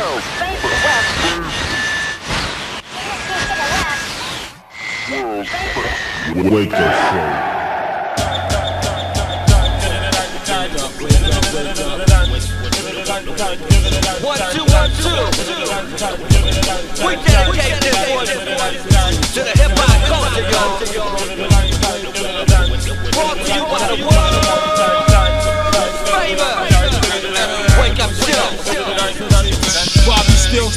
world. Wake up show. One, two, one, two. We dedicate this one to the hip hop culture, y'all.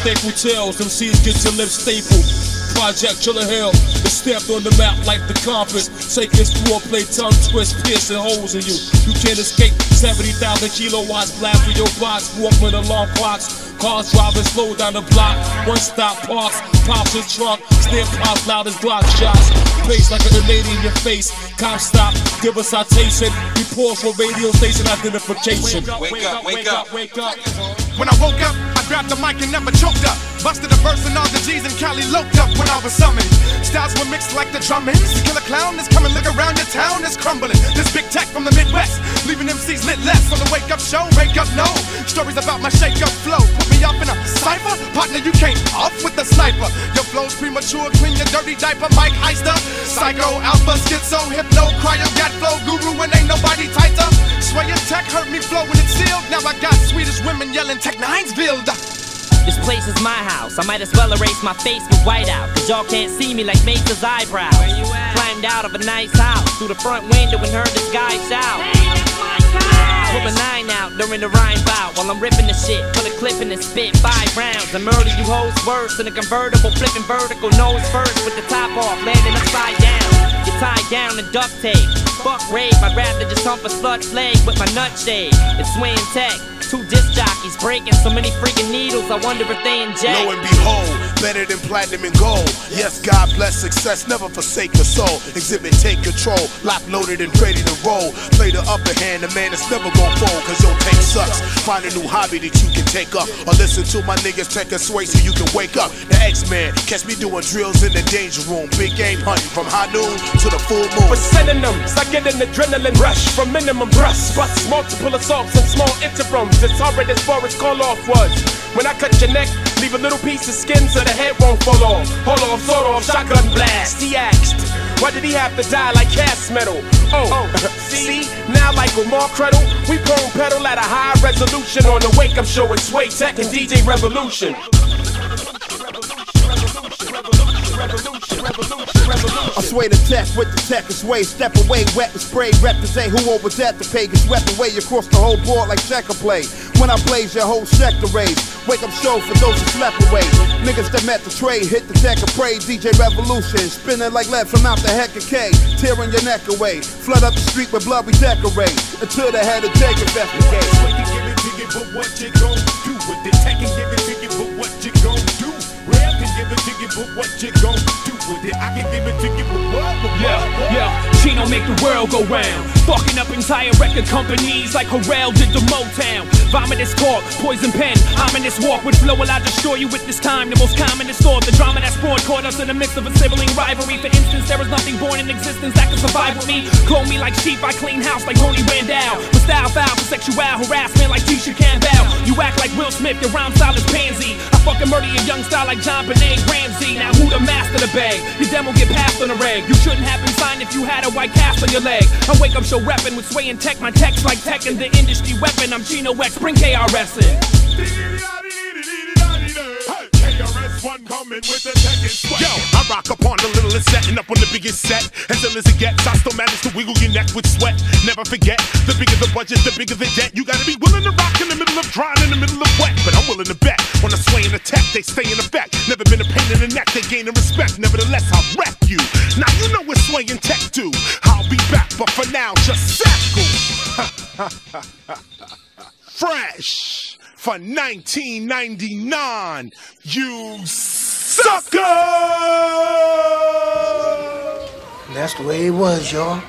Staple tails, MCs get your lips stapled. Project Killer Hill is stamped on the map like the compass. Take this foreplay, tongue twist, piercing holes in you. You can't escape 70,000 kilowatts, blast through your box, Walkman alarm clocks. Cars driving slow down the block, one stop parks, pops his trunk, still pops loud as Glock shots. Face like a grenade in your face, cop stop, give a citation. We pause for radio station identification. Wake up, wake up. wake up. When I woke up, I grabbed the mic and never choked up. Busted a verse and all the G's and Cali loped up when I was summoned. Styles were mixed like the drummings. Killer clown is coming, look around your town, it's crumbling. This big tech from the Midwest, leaving MCs lit less on the wake up show. Wake up, no. Stories about my shake up flow. Put me up in a cipher, partner, you came off with the sniper. Your flow's premature, clean your dirty diaper, Mike Heister. Psycho, alpha, schizo, hypno, cryo, got flow, guru, and ain't nobody tighter. Women yelling Tech Ninesville. This place is my house. I might as well erase my face with white out. Cause y'all can't see me like Mase's eyebrows. Climbed out of a nice house through the front window and heard this guy shout. Pull a nine out during the rhyme bout while I'm ripping the shit. Put a clip in and spit five rounds and murder you hoes worse than a convertible flipping vertical nose first with the top off, landing upside down. You're tied down in duct tape. Fuck rape, I'd rather just hump a slut's leg with my nut shade. It's swing tech. Two disc jockeys breaking so many freaking needles. I wonder if they inject. Lo and behold, better than platinum and gold. Yes, God bless success, never forsake the soul. Xzibit, take control, lock loaded and ready to roll. Play the upper hand, the man that's never gon' fold, cause your tape sucks. Find a new hobby that you can take up, or listen to my niggas take a sway so you can wake up. The X-Man, catch me doing drills in the danger room. Big game hunting from high noon to the full moon. For synonyms, I get an adrenaline rush from minimum brush. Bust multiple assaults and small interims. It's horrid as far as call off was. When I cut your neck, leave a little piece of skin so the head won't fall off. Hold off, sort off, shotgun blast. He asked, why did he have to die like cast metal? Oh, oh see, now like Lamar Credle, we prone pedal at a high resolution on the wake up show. It's Sway Tech and DJ Revolution. I sway the tech with the tech is way. Step away, wet and spray. Represent who over that the pay gets swept away across the whole board like checker play. When I blaze your whole sector raise. Wake up show for those who slept away. Niggas that met the trade, hit the deck and pray. DJ Revolution, spinning like lead from out the heck of K. Tearing your neck away. Flood up the street with blood we decorate. Until the head of Jake investigate. Sway can give it to you, but what you gon' do with it? Tech can give it to you, but what you gon' do? Rap can give it to you, but what you gon' do with it? I can give it to you, but what? But what? Yeah, yeah. Chino make the world go round. Fucking up entire record companies like Harrell did to Motown. Vomit is cork, poison pen, ominous walk with flow will I destroy you with this time. The most commonest thought, the drama that sport caught us in the midst of a sibling rivalry. For instance, there was nothing born in existence that could survive with me. Clone me like sheep, I clean house like Tony Randall. With style foul for sexual harassment like Tisha Campbell. You act like Will Smith, your rhyme style is pansy. I fucking murder your young style like JonBenét Ramsey. Now who the master the bag? Your demo get passed on the reg. You shouldn't have been signed if you had a white cast on your leg. I wake up show reppin' with sway and tech. My text like tech and the industry weapon. I'm Gino X, bring KRS in. KRS-One coming with the and. Yo, I rock upon the littlest setting up on the biggest set. As ill as it gets, I still manage to wiggle your neck with sweat. Never forget, the bigger the budget, the bigger the debt. You gotta be willing to rock in the middle of drying, in the middle of wet. But I'm willing to bet on the sway and the tech, they stay in effect. Never been a pain in the neck, they gain in respect. Nevertheless, I'll wreck you. Now what tech do. I'll be back, but for now, just sackle. Fresh for 1999, you sucker! That's the way it was, y'all.